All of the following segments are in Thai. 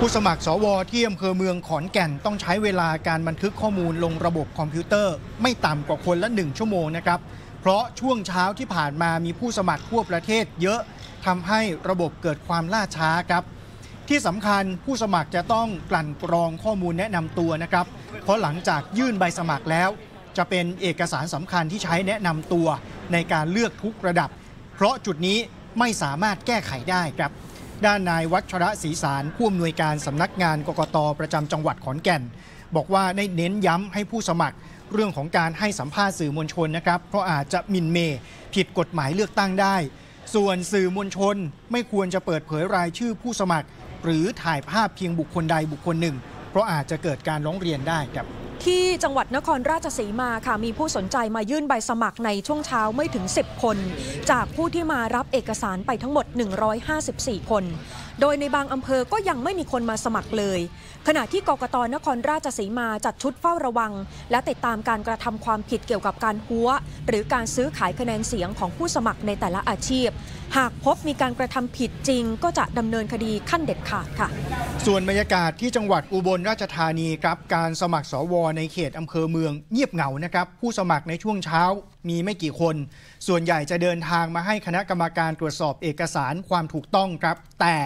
ผู้สมัครสวที่อำเภอเมืองขอนแก่นต้องใช้เวลาการบันทึกข้อมูลลงระบบคอมพิวเตอร์ ไม่ต่ำกว่าคนละ 1 ชั่วโมงนะครับ เพราะช่วงเช้าที่ผ่านมามีผู้สมัครทั่วประเทศเยอะทำให้ระบบเกิดความล่าช้าครับ ที่สำคัญผู้สมัครจะต้องกลั่นกรองข้อมูลแนะนำตัวนะครับ เพราะหลังจากยื่นใบสมัครแล้ว จะเป็นเอกสารสำคัญที่ใช้แนะนำตัวในการเลือกทุกระดับ เพราะจุดนี้ไม่สามารถแก้ไขได้ครับ ด้านนายวัชระศรีสารผู้อำนวยการสำนักงานกกตประจำจังหวัดขอนแก่น บอกว่าได้เน้นย้ำให้ผู้สมัครเรื่องของการให้สัมภาษณ์สื่อมวลชนนะครับ เพราะอาจจะมินเม ผิดกฎหมายเลือกตั้งได้ ส่วนสื่อมวลชนไม่ควรจะเปิดเผยรายชื่อผู้สมัคร หรือถ่ายภาพเพียงบุคคลใดบุคคลหนึ่ง เพราะอาจจะเกิดการร้องเรียนได้ครับ ที่จังหวัดนครราชสีมาค่ะมีผู้สนใจมายื่นใบสมัครในช่วงเช้าไม่ถึง 10 คน จากผู้ที่มารับเอกสารไปทั้งหมด 154 คน โดยในบางอำเภอก็ยังไม่มีคนมาสมัครเลย ขณะที่กกตนครราชสีมาจัดชุดเฝ้าระวัง และติดตามการกระทำความผิดเกี่ยวกับการหัว หรือการซื้อขายคะแนนเสียงของผู้สมัครในแต่ละอาชีพ หากพบมีการกระทำผิดจริง ก็จะดำเนินคดีขั้นเด็ดขาดค่ะ ส่วนบรรยากาศที่จังหวัดอุบลราชธานีครับการสมัครสวในเขตอำเภอเมืองเงียบเหงานะครับผู้สมัครในช่วงเช้ามีไม่กี่คน ส่วนใหญ่จะเดินทางมาให้คณะกรรมการตรวจสอบเอกสารความถูกต้องครับ แต่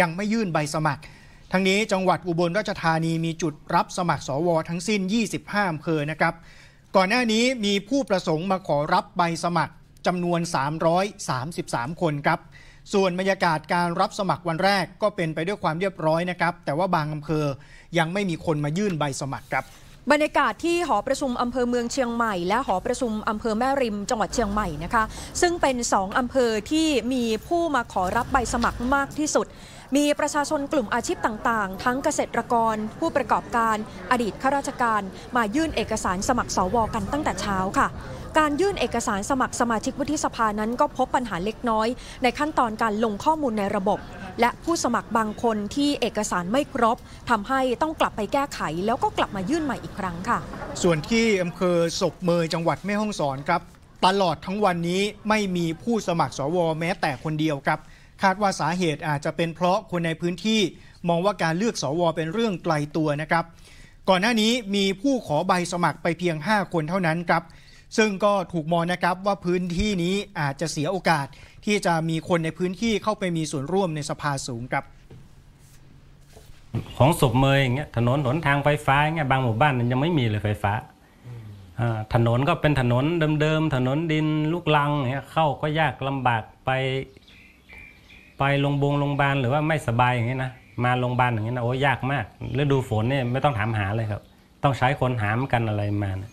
ยังไม่ยื่นใบสมัคร ทั้งนี้จังหวัดอุบลราชธานีมีจุดรับสมัครสวทั้งสิ้น 25อำเภอนะครับ ก่อนหน้านี้มีผู้ประสงค์มาขอรับใบสมัครจำนวน 333 คนครับส่วนบรรยากาศการรับสมัครวันแรกก็เป็นไปด้วยความเรียบร้อยนะครับ แต่ว่าบางอำเภอยังไม่มีคนมายื่นใบสมัครครับ บรรยากาศที่หอประชุมอำเภอเมืองเชียงใหม่ และหอประชุมอำเภอแม่ริมจังหวัดเชียงใหม่นะคะ ซึ่งเป็น2อำเภอที่มีผู้มาขอรับใบสมัครมากที่สุด มีประชาชนกลุ่มอาชีพต่างๆ ทั้งเกษตรกร ผู้ประกอบการ อดีตข้าราชการ มายื่นเอกสารสมัครสวกันตั้งแต่เช้าค่ะการยื่นเอกสารสมัครสมาชิกวุฒิสภานั้นก็พบปัญหาเล็กน้อย ในขั้นตอนการลงข้อมูลในระบบ และผู้สมัครบางคนที่เอกสารไม่ครบทำให้ต้องกลับไปแก้ไข แล้วก็กลับมายื่นใหม่อีกครั้งค่ะ ส่วนที่อำเภอศพเมยจังหวัดแม่ฮ่องสอนครับ ตลอดทั้งวันนี้ไม่มีผู้สมัครสวแม้แต่คนเดียวครับ คาดว่าสาเหตุอาจจะเป็นเพราะคนในพื้นที่มองว่าการเลือกสวเป็นเรื่องไกลตัวนะครับ ก่อนหน้านี้มีผู้ขอใบสมัครไปเพียง 5 คนเท่านั้นครับ ซึ่งก็ถูกมองนะครับว่าพื้นที่นี้อาจจะเสียโอกาสที่จะมีคนในพื้นที่เข้าไปมีส่วนร่วมในสภาสูงครับ ของศพเมยอย่างเงี้ยถนนหนทางไฟฟ้าอย่างเงี้ยบางหมู่บ้านมันยังไม่มีเลยไฟฟ้าถนนก็เป็นถนนเดิมๆถนนดินลูกลังเงี้ยเข้าก็ยากลำบากไป ไปโรงพยาบาลโรงพยาบาลหรือว่าไม่สบายอย่างเงี้ยนะมาโรงพยาบาลอย่างเงี้ยนะโอ้ยากมากฤดูฝนเนี่ยไม่ต้องถามหาเลยครับ ต้องใช้คนหามกันอะไรมาเนี่ย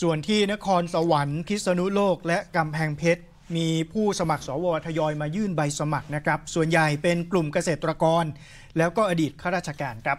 ส่วนที่นครสวรรค์พิษณุโลก และกำแพงเพชร มีผู้สมัครสวทยอยมายื่นใบสมัครนะครับ ส่วนใหญ่เป็นกลุ่มเกษตรกร แล้วก็อดีตข้าราชการครับ